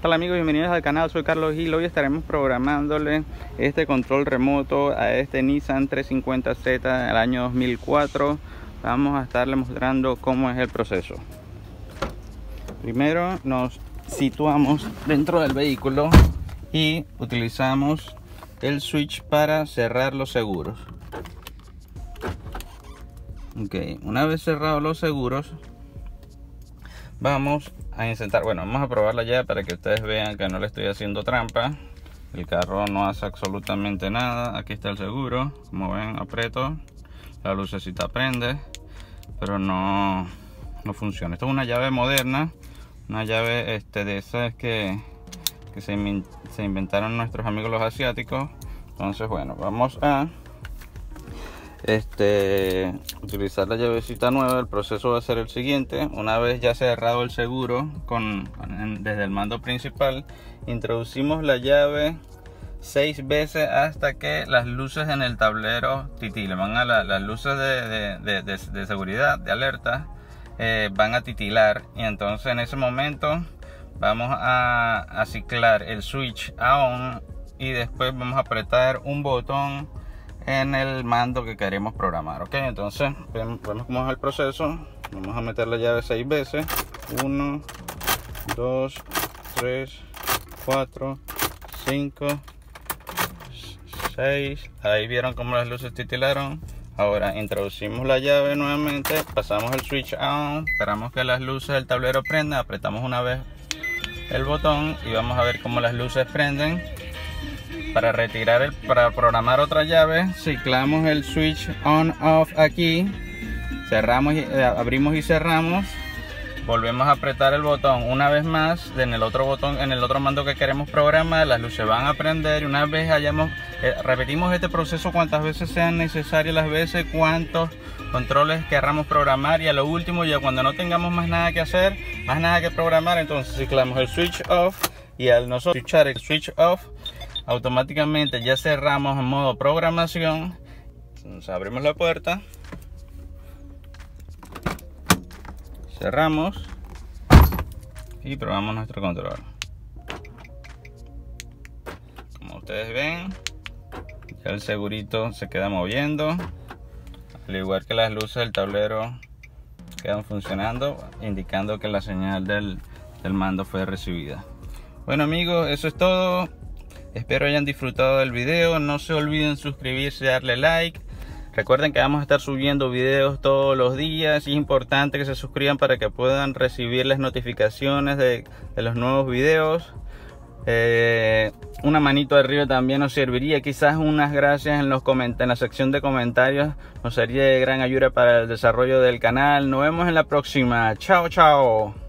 tal amigos? Bienvenidos al canal, soy Carlos Gil. Hoy estaremos programándole este control remoto a este Nissan 350Z del año 2004. Vamos a estarle mostrando cómo es el proceso. Primero nos situamos dentro del vehículo y utilizamos el switch para cerrar los seguros. Ok, una vez cerrados los seguros, vamos a intentar, bueno, vamos a probarla ya para que ustedes vean que no le estoy haciendo trampa. El carro no hace absolutamente nada. Aquí está el seguro, como ven, aprieto, la lucecita prende, pero no, no funciona. Esto es una llave moderna, una llave este, de esas que, que se inventaron nuestros amigos los asiáticos. Entonces, bueno, vamos a este utilizar la llavecita nueva el proceso va a ser el siguiente. Una vez ya cerrado el seguro con, desde el mando principal introducimos la llave seis veces hasta que las luces en el tablero titilen van a las luces de, seguridad de alerta eh, van a titilar. Y entonces en ese momento vamos a, a ciclar el switch a on y después vamos a apretar un botón en el mando que queremos programar ok entonces vemos, cómo es el proceso. Vamos a meter la llave seis veces. 1 2 3 4 5 6 ahí vieron cómo las luces titilaron. Ahora introducimos la llave nuevamente. Pasamos el switch on. Esperamos que las luces del tablero prendan. Apretamos una vez el botón y vamos a ver cómo las luces prenden para retirar el para programar otra llave ciclamos el switch on off aquí. Cerramos eh, abrimos y cerramos. Volvemos a apretar el botón. Una vez más en el otro botón en el otro mando que queremos programar las luces van a prender. Y una vez hayamos eh, repetimos este proceso cuantas veces sean necesarias las veces cuantos controles querramos programar. Y a lo último ya cuando no tengamos más nada que hacer más nada que programar entonces ciclamos el switch off. Y al nosotros switchar el switch off automáticamente ya cerramos en modo programación. Entonces abrimos la puerta. Cerramos. Y probamos nuestro control. Como ustedes ven ya el segurito se queda moviendo. Al igual que las luces del tablero quedan funcionando indicando que la señal del, del mando fue recibida. Bueno amigos eso es todo Espero hayan disfrutado del video. No se olviden suscribirse darle like. Recuerden que vamos a estar subiendo videos todos los días. Es importante que se suscriban para que puedan recibir las notificaciones de, los nuevos videos. Eh, una manito arriba también nos serviría. Quizás unas gracias en, los en la sección de comentarios nos sería de gran ayuda para el desarrollo del canal. Nos vemos en la próxima. Chao, chao.